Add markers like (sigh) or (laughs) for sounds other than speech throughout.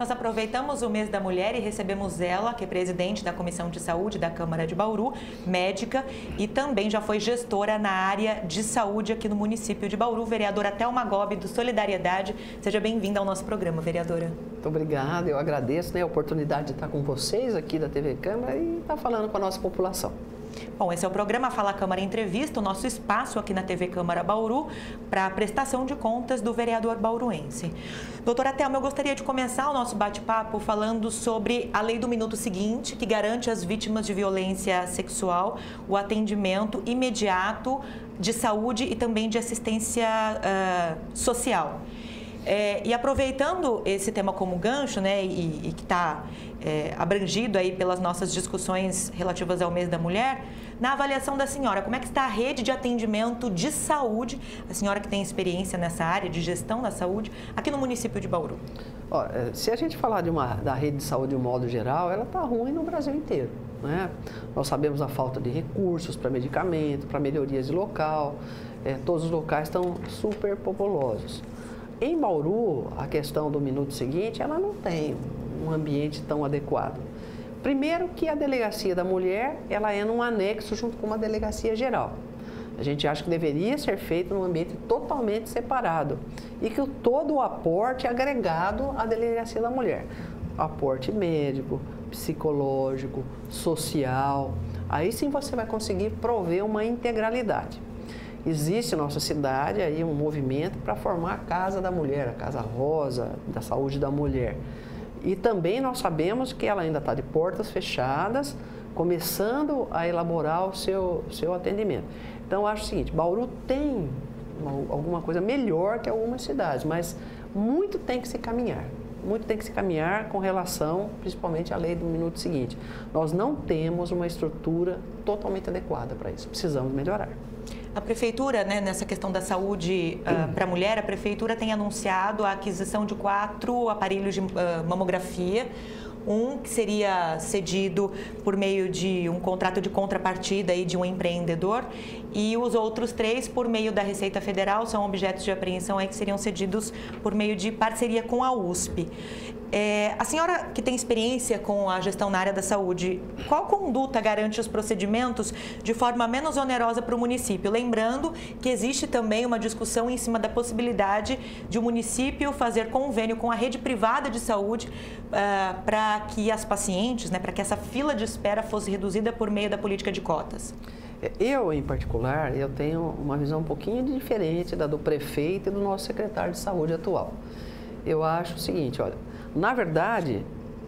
Nós aproveitamos o mês da mulher e recebemos ela, que é presidente da Comissão de Saúde da Câmara de Bauru, médica e também já foi gestora na área de saúde aqui no município de Bauru, vereadora Thelma Gobi do Solidariedade. Seja bem-vinda ao nosso programa, vereadora. Muito obrigada, eu agradeço né, a oportunidade de estar com vocês aqui da TV Câmara e estar falando com a nossa população. Bom, esse é o programa Fala Câmara Entrevista, o nosso espaço aqui na TV Câmara Bauru para a prestação de contas do vereador bauruense. Doutora Thelma, eu gostaria de começar o nosso bate-papo falando sobre a lei do minuto seguinte, que garante às vítimas de violência sexual o atendimento imediato de saúde e também de assistência uh, social. É, e aproveitando esse tema como gancho, né, e, e que está é, abrangido aí pelas nossas discussões relativas ao mês da mulher, na avaliação da senhora, como é que está a rede de atendimento de saúde, a senhora que tem experiência nessa área de gestão da saúde, aqui no município de Bauru? Ó, é, se a gente falar de uma, da rede de saúde de um modo geral, ela está ruim no Brasil inteiro. Né? Nós sabemos a falta de recursos para medicamento, para melhorias de local, é, todos os locais estão super populosos. Em Bauru, a questão do minuto seguinte, ela não tem um ambiente tão adequado. Primeiro que a delegacia da mulher, ela é num anexo junto com uma delegacia geral. A gente acha que deveria ser feito num ambiente totalmente separado e que todo o aporte é agregado à delegacia da mulher. Aporte médico, psicológico, social. Aí sim você vai conseguir prover uma integralidade. Existe na nossa cidade aí um movimento para formar a Casa da Mulher, a Casa Rosa da Saúde da Mulher. E também nós sabemos que ela ainda está de portas fechadas, começando a elaborar o seu, seu atendimento. Então, eu acho o seguinte, Bauru tem uma, alguma coisa melhor que algumas cidades, mas muito tem que se caminhar. Muito tem que se caminhar com relação, principalmente, à lei do minuto seguinte. Nós não temos uma estrutura totalmente adequada para isso. Precisamos melhorar. A prefeitura, né, nessa questão da saúde uh, para a mulher, a prefeitura tem anunciado a aquisição de quatro aparelhos de uh, mamografia. Um que seria cedido por meio de um contrato de contrapartida de um empreendedor e os outros três por meio da Receita Federal são objetos de apreensão aí que seriam cedidos por meio de parceria com a USP. É, a senhora que tem experiência com a gestão na área da saúde, qual conduta garante os procedimentos de forma menos onerosa para o município? Lembrando que existe também uma discussão em cima da possibilidade de o um município fazer convênio com a rede privada de saúde uh, para que as pacientes, né, para que essa fila de espera fosse reduzida por meio da política de cotas. Eu, em particular, eu tenho uma visão um pouquinho diferente da do prefeito e do nosso secretário de saúde atual. Eu acho o seguinte, olha, na verdade,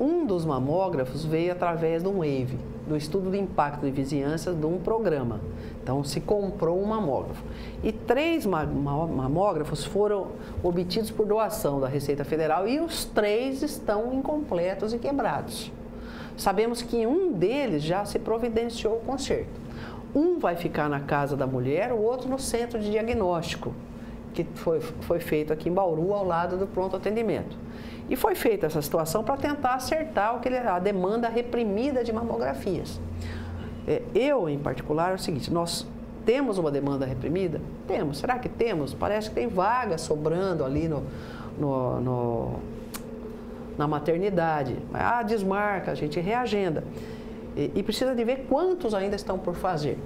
um dos mamógrafos veio através de um WAVE, do estudo de impacto de vizinhança de um programa. Então, se comprou um mamógrafo. E três mamógrafos foram obtidos por doação da Receita Federal e os três estão incompletos e quebrados. Sabemos que um deles já se providenciou o conserto. Um vai ficar na casa da mulher, o outro no centro de diagnóstico, que foi, foi feito aqui em Bauru, ao lado do pronto atendimento. E foi feita essa situação para tentar acertar o que a demanda reprimida de mamografias. É, eu, em particular, é o seguinte, nós temos uma demanda reprimida? Temos. Será que temos? Parece que tem vaga sobrando ali no, no, no na maternidade. Ah, desmarca, a gente reagenda. E, e precisa de ver quantos ainda estão por fazer.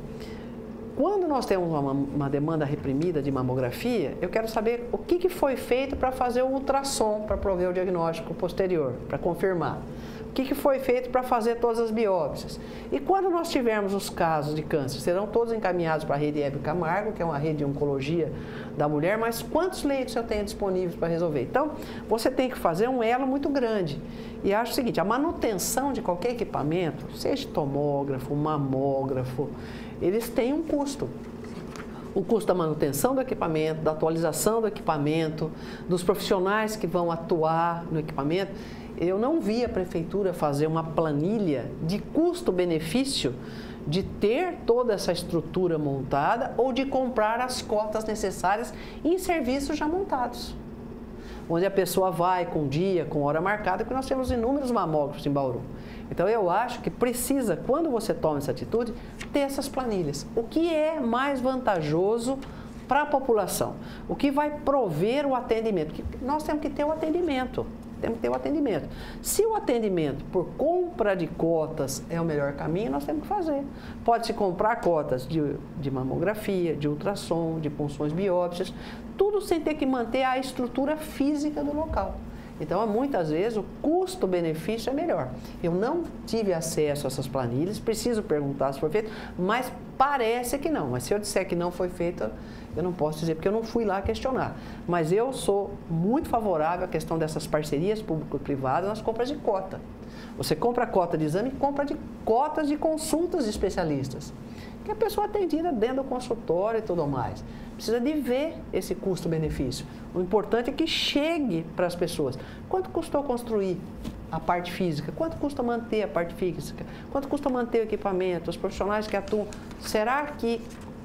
Quando nós temos uma, uma, demanda reprimida de mamografia, eu quero saber o que, que foi feito para fazer o ultrassom, para prover o diagnóstico posterior, para confirmar. O que, que foi feito para fazer todas as biópsias. E quando nós tivermos os casos de câncer, serão todos encaminhados para a rede Hebe Camargo, que é uma rede de oncologia da mulher, mas quantos leitos eu tenho disponíveis para resolver? Então, você tem que fazer um elo muito grande. E acho o seguinte, a manutenção de qualquer equipamento, seja tomógrafo, mamógrafo, eles têm um custo. O custo da manutenção do equipamento, da atualização do equipamento, dos profissionais que vão atuar no equipamento. Eu não vi a prefeitura fazer uma planilha de custo-benefício de ter toda essa estrutura montada ou de comprar as cotas necessárias em serviços já montados. Onde a pessoa vai com dia, com hora marcada, porque nós temos inúmeros mamógrafos em Bauru. Então eu acho que precisa, quando você toma essa atitude, ter essas planilhas. O que é mais vantajoso para a população? O que vai prover o atendimento? Nós temos que ter o atendimento. Temos que ter o atendimento. Se o atendimento por compra de cotas é o melhor caminho, nós temos que fazer. Pode-se comprar cotas de, de mamografia, de ultrassom, de punções biópsias, tudo sem ter que manter a estrutura física do local. Então, muitas vezes, o custo-benefício é melhor. Eu não tive acesso a essas planilhas, preciso perguntar se foi feito, mas parece que não. Mas se eu disser que não foi feito, eu não posso dizer, porque eu não fui lá questionar. Mas eu sou muito favorável à questão dessas parcerias público-privadas nas compras de cota. Você compra cota de exame e compra de cotas de consultas de especialistas. Que a pessoa atendida dentro do consultório e tudo mais precisa de ver esse custo-benefício. O importante é que chegue para as pessoas. Quanto custou construir a parte física? Quanto custa manter a parte física? Quanto custa manter o equipamento? Os profissionais que atuam. Será que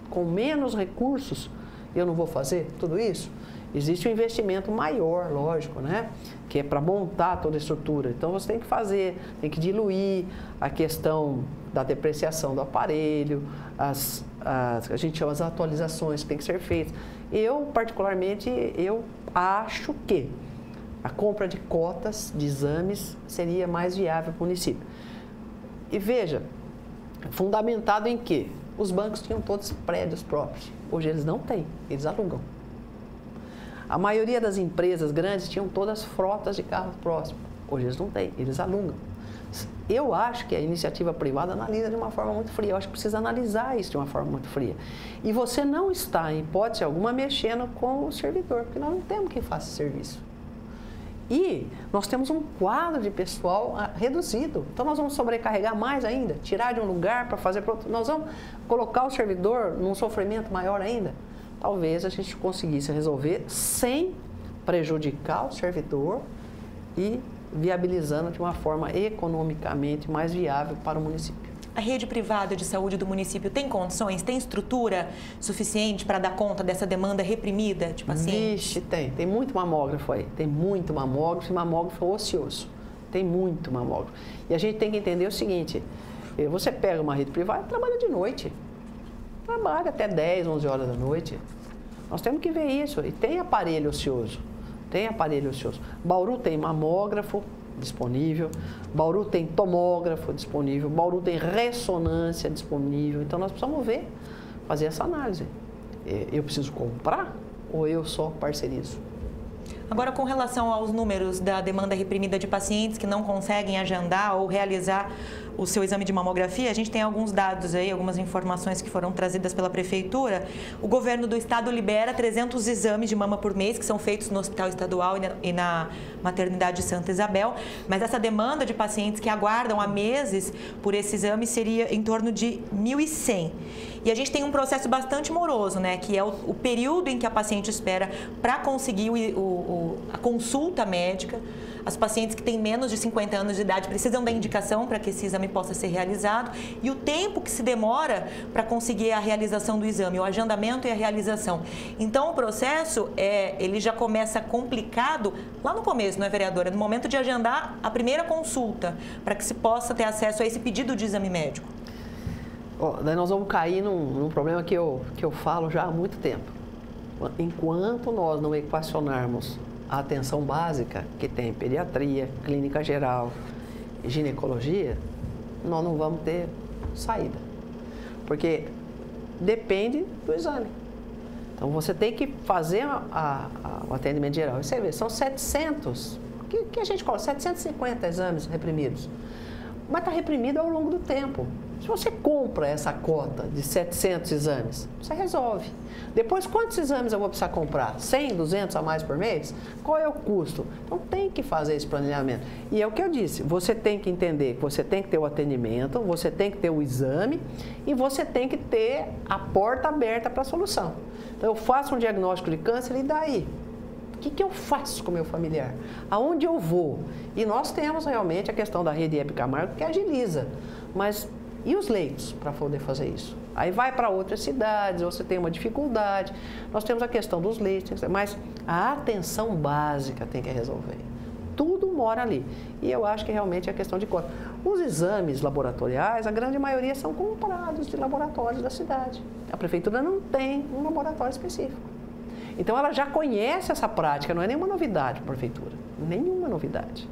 com menos recursos eu não vou fazer tudo isso? Existe um investimento maior, lógico, né? Que é para montar toda a estrutura. Então você tem que fazer, tem que diluir a questão da depreciação do aparelho, as, as, a gente chama as atualizações que tem que ser feitas. Eu, particularmente, eu acho que a compra de cotas de exames seria mais viável para o município. E veja, fundamentado em que os bancos tinham todos prédios próprios. Hoje eles não têm, eles alugam. A maioria das empresas grandes tinham todas frotas de carros próximos. Hoje eles não têm, eles alugam. Eu acho que a iniciativa privada analisa de uma forma muito fria. Eu acho que precisa analisar isso de uma forma muito fria. E você não está, em hipótese alguma, mexendo com o servidor, porque nós não temos quem faça serviço. E nós temos um quadro de pessoal ah, reduzido. Então nós vamos sobrecarregar mais ainda, tirar de um lugar para fazer para outro. Nós vamos colocar o servidor num sofrimento maior ainda. Talvez a gente conseguisse resolver sem prejudicar o servidor e viabilizando de uma forma economicamente mais viável para o município. A rede privada de saúde do município tem condições, tem estrutura suficiente para dar conta dessa demanda reprimida de pacientes? Vixe, tem. Tem muito mamógrafo aí. Tem muito mamógrafo e mamógrafo ocioso. Tem muito mamógrafo. E a gente tem que entender o seguinte: eh, você pega uma rede privada e trabalha de noite. Trabalha até 10, 11 horas da noite. Nós temos que ver isso. E tem aparelho ocioso tem aparelho ocioso. Bauru tem mamógrafo disponível, Bauru tem tomógrafo disponível, Bauru tem ressonância disponível. Então nós precisamos ver, fazer essa análise. Eu preciso comprar ou eu só parcerizo? Agora, com relação aos números da demanda reprimida de pacientes que não conseguem agendar ou realizar o seu exame de mamografia, a gente tem alguns dados aí, algumas informações que foram trazidas pela prefeitura. O governo do estado libera 300 exames de mama por mês que são feitos no Hospital Estadual e na Maternidade Santa Isabel, mas essa demanda de pacientes que aguardam há meses por esse exame seria em torno de 1.100. E a gente tem um processo bastante moroso, né, que é o, o período em que a paciente espera para conseguir o, o, a consulta médica. As pacientes que têm menos de 50 anos de idade precisam da indicação para que esse exame possa ser realizado e o tempo que se demora para conseguir a realização do exame, o agendamento e a realização. Então, o processo é, ele já começa complicado lá no começo, não é, vereadora? No momento de agendar a primeira consulta, para que se possa ter acesso a esse pedido de exame médico. Oh, daí nós vamos cair num, num problema que eu, que eu falo já há muito tempo. Enquanto nós não equacionarmos a atenção básica, que tem pediatria, clínica geral, ginecologia, nós não vamos ter saída. Porque depende do exame. Então você tem que fazer a, a, a, o atendimento geral. Você vê, são 700, que, que a gente coloca, 750 exames reprimidos. Mas está reprimido ao longo do tempo. Se você compra essa cota de 700 exames, você resolve. Depois, quantos exames eu vou precisar comprar? 100, 200 a mais por mês? Qual é o custo? Então, tem que fazer esse planejamento. E é o que eu disse, você tem que entender que você tem que ter o atendimento, você tem que ter o exame e você tem que ter a porta aberta para a solução. Então, eu faço um diagnóstico de câncer e daí? O que, que eu faço com o meu familiar? Aonde eu vou? E nós temos realmente a questão da rede Epicamargo que agiliza. Mas e os leitos para poder fazer isso? Aí vai para outras cidades, você tem uma dificuldade. Nós temos a questão dos leitos, mas a atenção básica tem que resolver. Tudo mora ali. E eu acho que realmente é questão de cota. Os exames laboratoriais, a grande maioria são comprados de laboratórios da cidade. A prefeitura não tem um laboratório específico. Então ela já conhece essa prática, não é nenhuma novidade para a prefeitura, nenhuma novidade.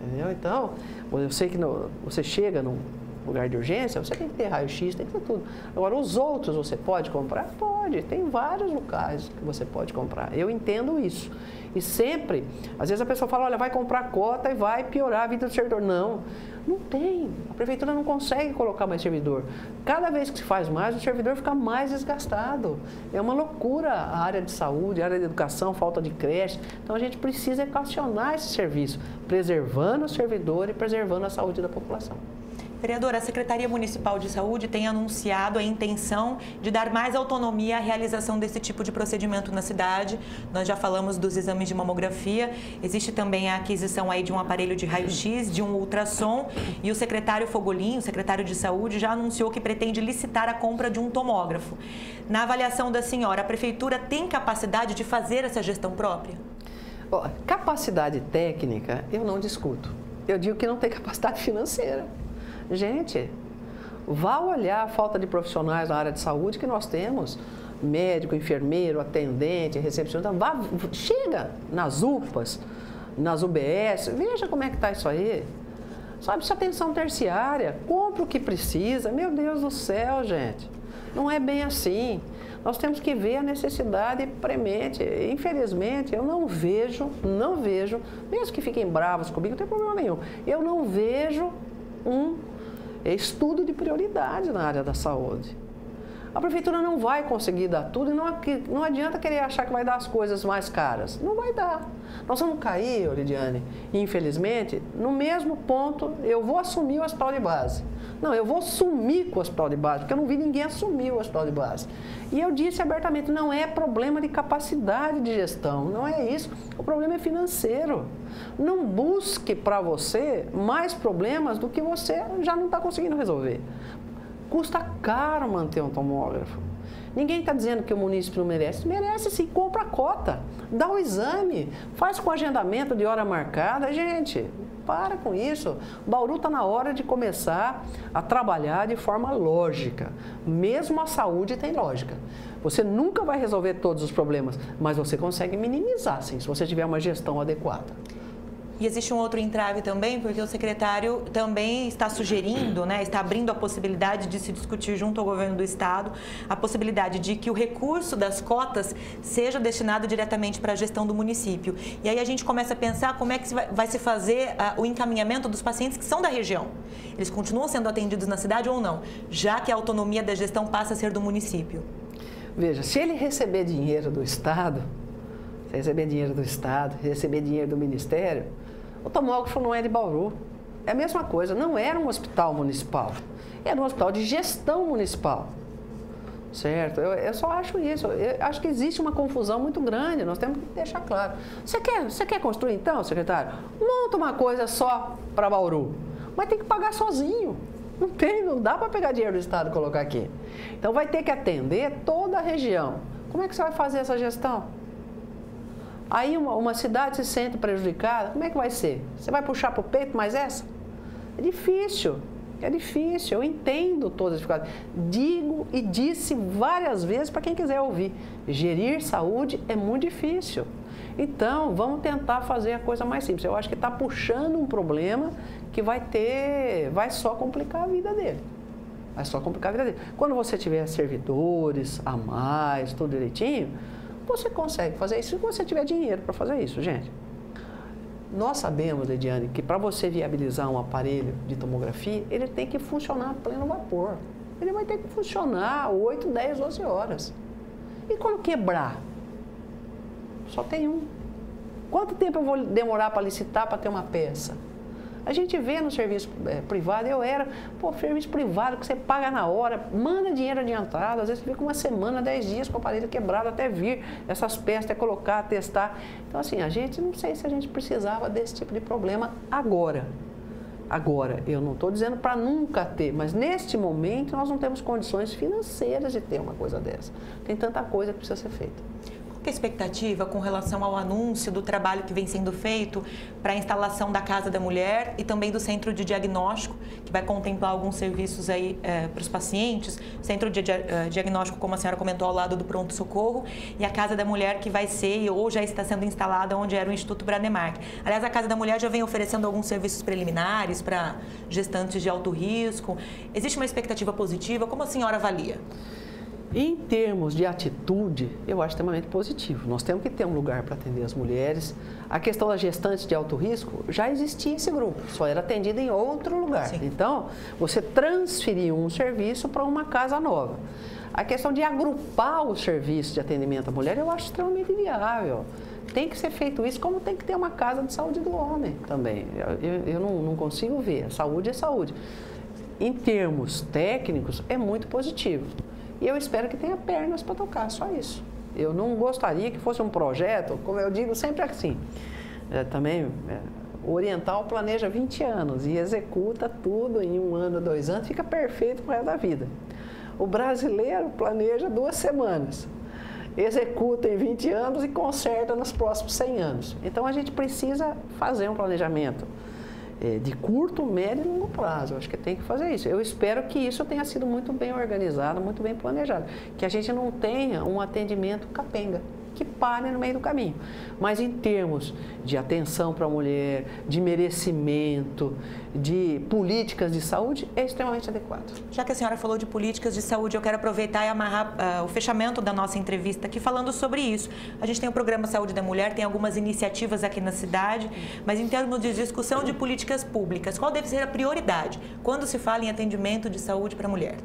Entendeu? Então, eu sei que você chega num lugar de urgência, você tem que ter raio-x, tem que ter tudo. Agora, os outros você pode comprar? Pode, tem vários locais que você pode comprar. Eu entendo isso. E sempre, às vezes a pessoa fala, olha, vai comprar cota e vai piorar a vida do servidor. Não, não tem. A prefeitura não consegue colocar mais servidor. Cada vez que se faz mais, o servidor fica mais desgastado. É uma loucura a área de saúde, a área de educação, falta de creche. Então a gente precisa equacionar esse serviço, preservando o servidor e preservando a saúde da população. Vereadora, a Secretaria Municipal de Saúde tem anunciado a intenção de dar mais autonomia à realização desse tipo de procedimento na cidade. Nós já falamos dos exames de mamografia, existe também a aquisição aí de um aparelho de raio-x, de um ultrassom, e o secretário Fogolin, o secretário de Saúde, já anunciou que pretende licitar a compra de um tomógrafo. Na avaliação da senhora, a prefeitura tem capacidade de fazer essa gestão própria? capacidade técnica, eu não discuto. Eu digo que não tem capacidade (laughs) financeira. Gente, vá olhar a falta de profissionais na área de saúde que nós temos. Médico, enfermeiro, atendente, recepcionista. Vá, chega nas UPAs, nas UBS, veja como é que está isso aí. Sabe, se atenção terciária, compra o que precisa. Meu Deus do céu, gente. Não é bem assim. Nós temos que ver a necessidade premente. Infelizmente, eu não vejo, não vejo, mesmo que fiquem bravos comigo, não tem problema nenhum. Eu não vejo um é estudo de prioridade na área da saúde. A prefeitura não vai conseguir dar tudo e não, não adianta querer achar que vai dar as coisas mais caras. Não vai dar. Nós vamos cair, Lidiane, infelizmente, no mesmo ponto, eu vou assumir o hospital de base. Não, eu vou sumir com o hospital de base, porque eu não vi ninguém assumir o hospital de base. E eu disse abertamente, não é problema de capacidade de gestão, não é isso. O problema é financeiro. Não busque para você mais problemas do que você já não está conseguindo resolver. Custa caro manter um tomógrafo. Ninguém está dizendo que o município não merece. Merece sim, compra a cota, dá o exame, faz com agendamento de hora marcada. Gente, para com isso. Bauru está na hora de começar a trabalhar de forma lógica. Mesmo a saúde tem lógica. Você nunca vai resolver todos os problemas, mas você consegue minimizar, sim, se você tiver uma gestão adequada. E existe um outro entrave também, porque o secretário também está sugerindo, né, está abrindo a possibilidade de se discutir junto ao governo do estado a possibilidade de que o recurso das cotas seja destinado diretamente para a gestão do município. E aí a gente começa a pensar como é que vai se fazer uh, o encaminhamento dos pacientes que são da região. Eles continuam sendo atendidos na cidade ou não, já que a autonomia da gestão passa a ser do município. Veja, se ele receber dinheiro do estado, receber dinheiro do estado, receber dinheiro do ministério, o tomógrafo não é de Bauru. É a mesma coisa, não era um hospital municipal, era um hospital de gestão municipal. Certo? Eu, eu só acho isso. Eu acho que existe uma confusão muito grande, nós temos que deixar claro. Você quer, você quer construir então, secretário? Monta uma coisa só para Bauru, mas tem que pagar sozinho. Não tem, não dá para pegar dinheiro do Estado e colocar aqui. Então vai ter que atender toda a região. Como é que você vai fazer essa gestão? Aí uma, uma cidade se sente prejudicada, como é que vai ser? Você vai puxar para o peito mais essa? É difícil, é difícil, eu entendo todas as dificuldades. Digo e disse várias vezes para quem quiser ouvir: gerir saúde é muito difícil. Então, vamos tentar fazer a coisa mais simples. Eu acho que está puxando um problema que vai ter, vai só complicar a vida dele. Vai só complicar a vida dele. Quando você tiver servidores a mais, tudo direitinho, você consegue fazer isso se você tiver dinheiro para fazer isso, gente. Nós sabemos, Ediane, que para você viabilizar um aparelho de tomografia, ele tem que funcionar a pleno vapor. Ele vai ter que funcionar 8, 10, 12 horas. E quando quebrar? Só tem um. Quanto tempo eu vou demorar para licitar para ter uma peça? A gente vê no serviço é, privado, eu era, pô, serviço privado que você paga na hora, manda dinheiro adiantado, às vezes fica uma semana, dez dias com o aparelho quebrado até vir essas peças, até colocar, testar. Então, assim, a gente não sei se a gente precisava desse tipo de problema agora. Agora, eu não estou dizendo para nunca ter, mas neste momento nós não temos condições financeiras de ter uma coisa dessa. Tem tanta coisa que precisa ser feita. Que a expectativa com relação ao anúncio do trabalho que vem sendo feito para a instalação da Casa da Mulher e também do Centro de Diagnóstico, que vai contemplar alguns serviços aí é, para os pacientes, Centro de uh, Diagnóstico, como a senhora comentou, ao lado do pronto-socorro, e a Casa da Mulher que vai ser ou já está sendo instalada onde era o Instituto Brademark. Aliás, a Casa da Mulher já vem oferecendo alguns serviços preliminares para gestantes de alto risco. Existe uma expectativa positiva? Como a senhora avalia? Em termos de atitude, eu acho extremamente positivo. Nós temos que ter um lugar para atender as mulheres. A questão da gestante de alto risco, já existia esse grupo, só era atendido em outro lugar. Sim. Então, você transferiu um serviço para uma casa nova. A questão de agrupar o serviço de atendimento à mulher, eu acho extremamente viável. Tem que ser feito isso, como tem que ter uma casa de saúde do homem também. Eu, eu, eu não, não consigo ver. Saúde é saúde. Em termos técnicos, é muito positivo. E eu espero que tenha pernas para tocar, só isso. Eu não gostaria que fosse um projeto, como eu digo sempre assim, é, também é, o oriental planeja 20 anos e executa tudo em um ano, dois anos, fica perfeito para da vida. O brasileiro planeja duas semanas, executa em 20 anos e conserta nos próximos 100 anos. Então a gente precisa fazer um planejamento de curto, médio e longo prazo. Eu acho que tem que fazer isso. Eu espero que isso tenha sido muito bem organizado, muito bem planejado. Que a gente não tenha um atendimento capenga que pare no meio do caminho. Mas em termos de atenção para a mulher, de merecimento, de políticas de saúde, é extremamente adequado. Já que a senhora falou de políticas de saúde, eu quero aproveitar e amarrar uh, o fechamento da nossa entrevista aqui falando sobre isso. A gente tem o programa Saúde da Mulher, tem algumas iniciativas aqui na cidade, mas em termos de discussão de políticas públicas, qual deve ser a prioridade quando se fala em atendimento de saúde para a mulher?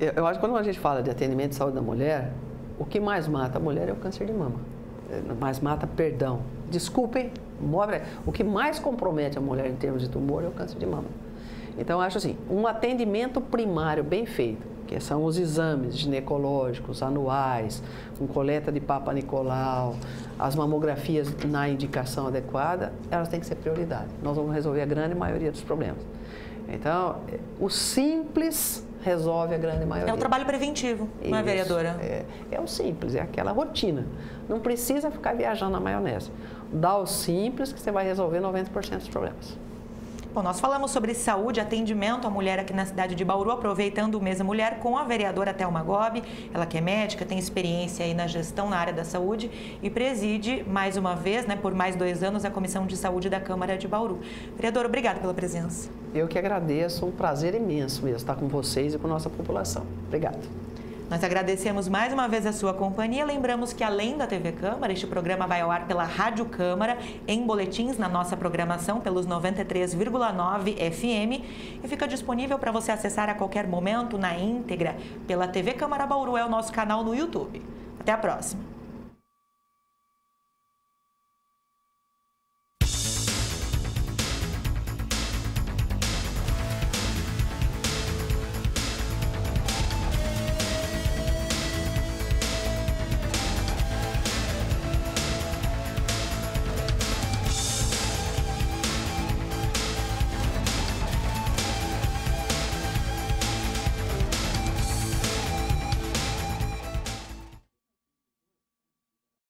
Eu, eu acho que quando a gente fala de atendimento de saúde da mulher, o que mais mata a mulher é o câncer de mama. É, mais mata, perdão. Desculpem, o que mais compromete a mulher em termos de tumor é o câncer de mama. Então, acho assim, um atendimento primário bem feito, que são os exames ginecológicos anuais, com coleta de Papa Nicolau, as mamografias na indicação adequada, elas têm que ser prioridade. Nós vamos resolver a grande maioria dos problemas. Então, o simples resolve a grande maioria. É um trabalho preventivo, não é, vereadora? É, é o simples, é aquela rotina. Não precisa ficar viajando na maionese. Dá o simples que você vai resolver 90% dos problemas. Bom, nós falamos sobre saúde, atendimento à mulher aqui na cidade de Bauru, aproveitando o mês da mulher com a vereadora Thelma Gobi, ela que é médica, tem experiência aí na gestão na área da saúde e preside mais uma vez, né, por mais dois anos, a Comissão de Saúde da Câmara de Bauru. Vereadora, obrigada pela presença. Eu que agradeço, um prazer imenso mesmo estar com vocês e com a nossa população. Obrigado. Nós agradecemos mais uma vez a sua companhia. Lembramos que além da TV Câmara, este programa vai ao ar pela Rádio Câmara, em boletins na nossa programação pelos 93,9 FM e fica disponível para você acessar a qualquer momento na íntegra pela TV Câmara Bauru, é o nosso canal no YouTube. Até a próxima.